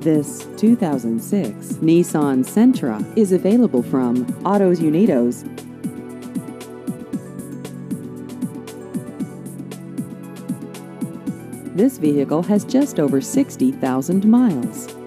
This 2006 Nissan Sentra is available from Autos Unidos. This vehicle has just over 60,000 miles.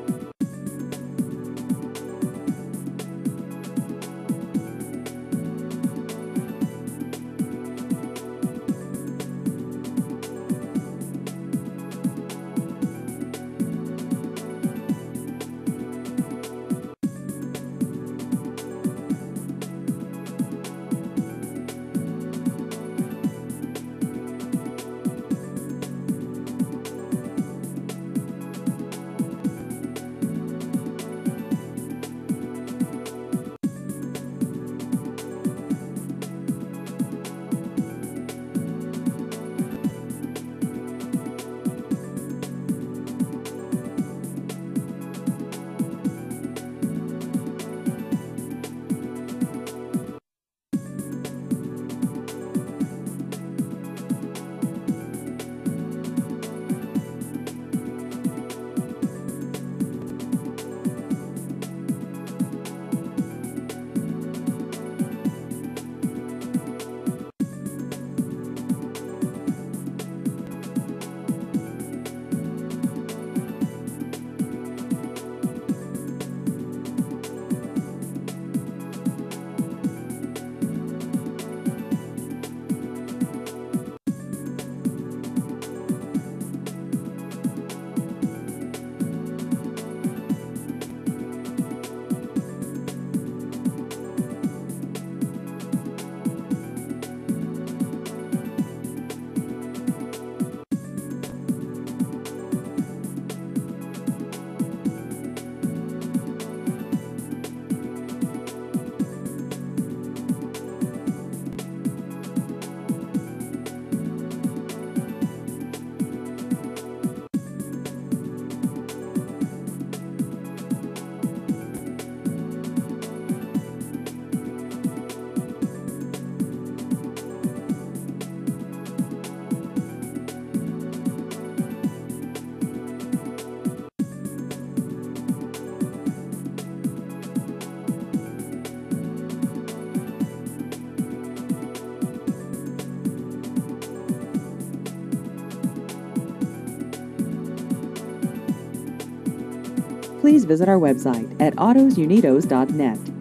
Please visit our website at autosunidos.net.